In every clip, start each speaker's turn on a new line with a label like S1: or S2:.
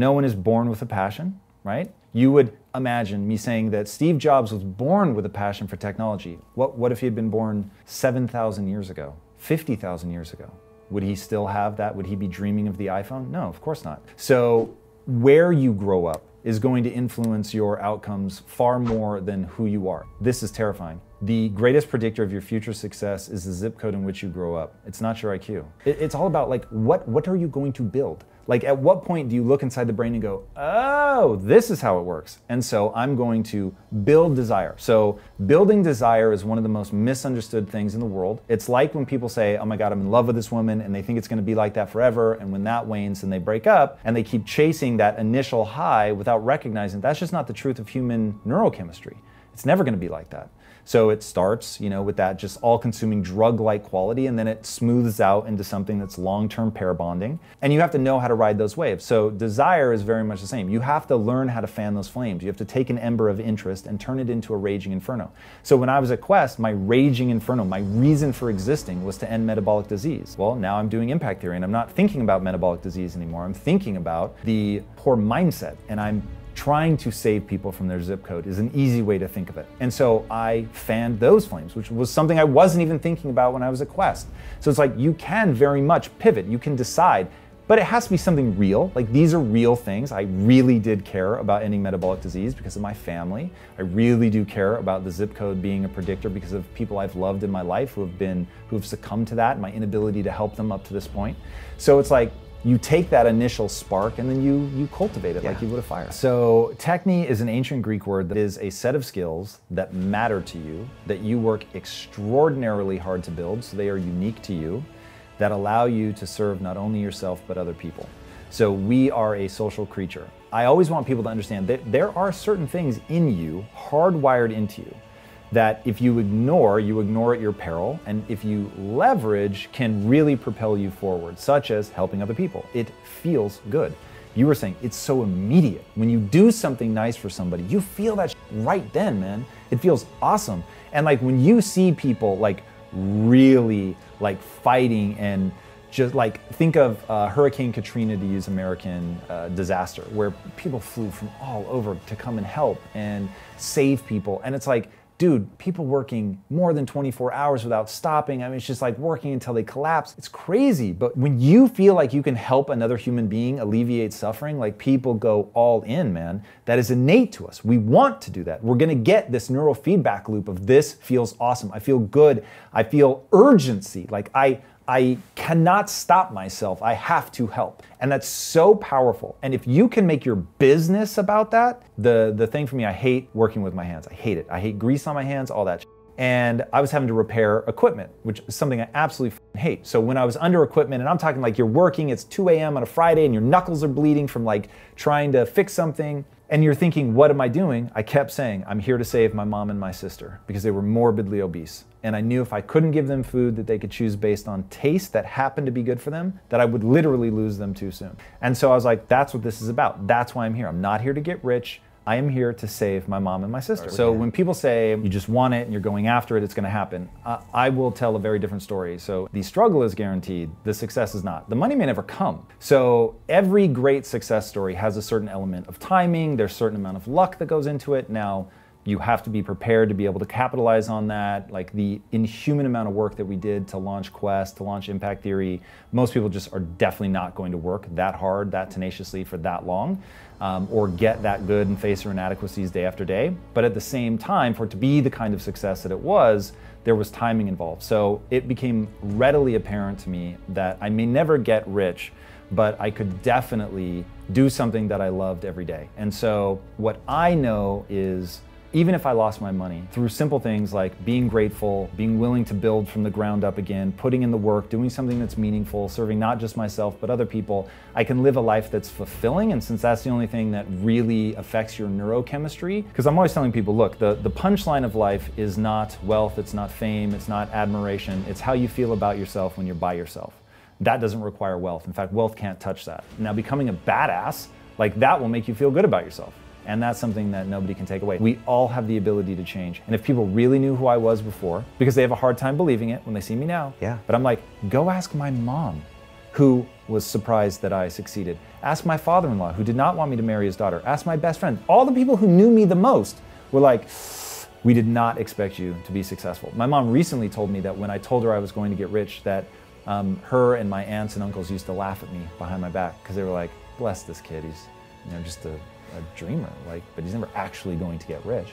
S1: No one is born with a passion, right? You would imagine me saying that Steve Jobs was born with a passion for technology. What, what if he had been born 7,000 years ago, 50,000 years ago? Would he still have that? Would he be dreaming of the iPhone? No, of course not. So, where you grow up is going to influence your outcomes far more than who you are. This is terrifying. The greatest predictor of your future success is the zip code in which you grow up. It's not your IQ. It's all about like what what are you going to build? Like at what point do you look inside the brain and go, "Oh, this is how it works." And so I'm going to build desire. So building desire is one of the most misunderstood things in the world. It's like when people say, "Oh my god, I'm in love with this woman," and they think it's going to be like that forever, and when that wanes and they break up and they keep chasing that initial high without recognizing that's just not the truth of human neurochemistry. It's never going to be like that. So it starts, you know, with that just all-consuming drug-like quality, and then it smooths out into something that's long-term pair bonding. And you have to know how to ride those waves. So desire is very much the same. You have to learn how to fan those flames. You have to take an ember of interest and turn it into a raging inferno. So when I was at Quest, my raging inferno, my reason for existing was to end metabolic disease. Well, now I'm doing impact theory, and I'm not thinking about metabolic disease anymore. I'm thinking about the poor mindset, and I'm trying to save people from their zip code is an easy way to think of it. And so I fanned those flames, which was something I wasn't even thinking about when I was at Quest. So it's like you can very much pivot, you can decide, but it has to be something real. Like these are real things. I really did care about ending metabolic disease because of my family. I really do care about the zip code being a predictor because of people I've loved in my life who have been who have succumbed to that, my inability to help them up to this point. So it's like you take that initial spark and then you you cultivate it yeah. like you would a fire. So techne is an ancient Greek word that is a set of skills that matter to you, that you work extraordinarily hard to build, so they are unique to you, that allow you to serve not only yourself but other people. So we are a social creature. I always want people to understand that there are certain things in you, hardwired into you, that if you ignore, you ignore at your peril, and if you leverage, can really propel you forward, such as helping other people. It feels good. You were saying it's so immediate. When you do something nice for somebody, you feel that right then, man. It feels awesome. And like when you see people like really like fighting and just like think of uh, Hurricane Katrina to use American uh, disaster, where people flew from all over to come and help and save people. And it's like dude, people working more than 24 hours without stopping. I mean, it's just like working until they collapse. It's crazy. But when you feel like you can help another human being alleviate suffering, like people go all in, man. That is innate to us. We want to do that. We're gonna get this neural feedback loop of this feels awesome. I feel good. I feel urgency. Like I, I cannot stop myself. I have to help. And that's so powerful. And if you can make your business about that, the, the thing for me, I hate working with my hands. I hate it. I hate grease on my hands, all that. And I was having to repair equipment, which is something I absolutely hate. So when I was under equipment, and I'm talking like you're working, it's 2 a.m. on a Friday, and your knuckles are bleeding from like trying to fix something, and you're thinking, what am I doing? I kept saying, I'm here to save my mom and my sister because they were morbidly obese. And I knew if I couldn't give them food that they could choose based on taste that happened to be good for them, that I would literally lose them too soon. And so I was like, that's what this is about. That's why I'm here. I'm not here to get rich. I am here to save my mom and my sister. So when people say you just want it and you're going after it, it's going to happen, uh, I will tell a very different story. So the struggle is guaranteed, the success is not. The money may never come. So every great success story has a certain element of timing, there's a certain amount of luck that goes into it. Now, you have to be prepared to be able to capitalize on that. Like the inhuman amount of work that we did to launch Quest, to launch Impact Theory, most people just are definitely not going to work that hard, that tenaciously for that long, um, or get that good and face their inadequacies day after day. But at the same time, for it to be the kind of success that it was, there was timing involved. So it became readily apparent to me that I may never get rich, but I could definitely do something that I loved every day. And so what I know is even if I lost my money, through simple things like being grateful, being willing to build from the ground up again, putting in the work, doing something that's meaningful, serving not just myself but other people, I can live a life that's fulfilling. And since that's the only thing that really affects your neurochemistry, because I'm always telling people, look, the, the punchline of life is not wealth, it's not fame, it's not admiration, it's how you feel about yourself when you're by yourself. That doesn't require wealth. In fact, wealth can't touch that. Now, becoming a badass, like that will make you feel good about yourself. And that's something that nobody can take away. We all have the ability to change. And if people really knew who I was before, because they have a hard time believing it when they see me now.
S2: Yeah.
S1: But I'm like, go ask my mom. who was surprised that I succeeded. Ask my father in law, who did not want me to marry his daughter. Ask my best friend. All the people who knew me the most were like, we did not expect you to be successful. My mom recently told me that when I told her I was going to get rich, that um, her and my aunts and uncles used to laugh at me behind my back because they were like, bless this kid, he's you know, just a, a dreamer, like, but he's never actually going to get rich.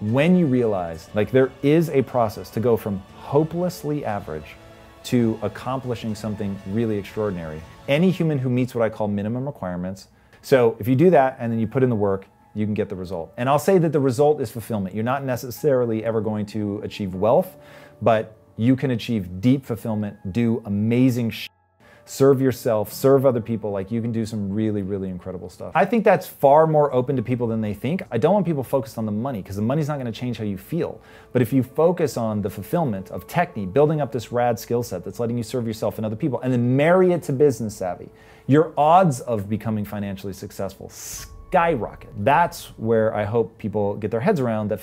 S1: When you realize, like, there is a process to go from hopelessly average to accomplishing something really extraordinary. Any human who meets what I call minimum requirements. So if you do that and then you put in the work, you can get the result. And I'll say that the result is fulfillment. You're not necessarily ever going to achieve wealth, but you can achieve deep fulfillment, do amazing sh- serve yourself, serve other people. Like you can do some really, really incredible stuff. I think that's far more open to people than they think. I don't want people focused on the money because the money's not going to change how you feel. But if you focus on the fulfillment of techne, building up this rad skill set that's letting you serve yourself and other people, and then marry it to business savvy, your odds of becoming financially successful skyrocket. That's where I hope people get their heads around that.